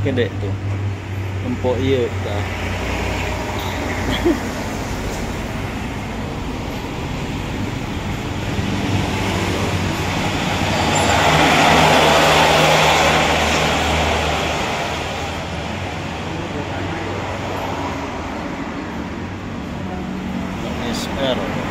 kedek tu empok ia kita. Yeah, I don't know.